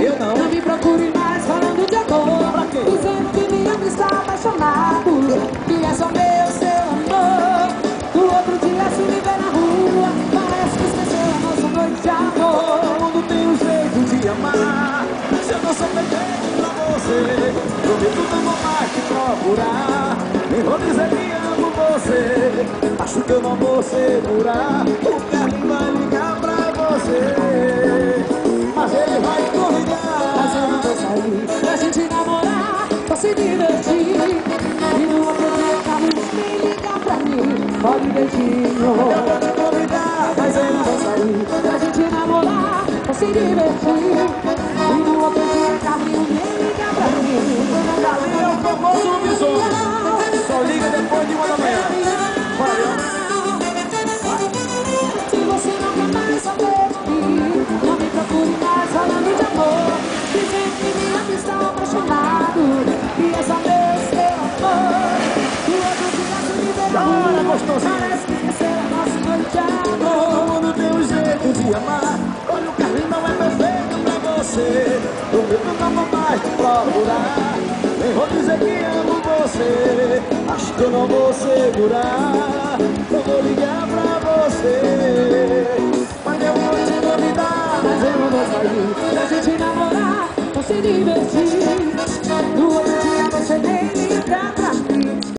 Eu não. Não me procure mais falando de amor. Pra quê? Dizendo que me ama está apaixonado. Que é só meu, seu amor. Do outro dia se me vê na rua. Parece que esqueceu a nossa noite de amor. Todo mundo tem um jeito de amar. Se eu não sou perfeito pra você, prometo não vou mais te procurar. Nem vou dizer que amo você. Acho que eu não vou segurar. Pra gente namorar Pra se divertir. E no outro o Carlos me liga pra mim. Pode beijinho Eu vou te convidar Mas eu não vou sair. Pra gente namorar Pra se divertir gostosinho. Parece que você é amor penteado. Todo mundo tem um jeito de amar. Olha, o caminho não é perfeito pra você. Duvido não vou mais pra procurar. Nem vou dizer que amo você. Acho que eu não vou segurar. Eu vou ligar pra você. Mas eu vou te convidar. Mas eu não vou sair. Pra te namorar, pra se divertir.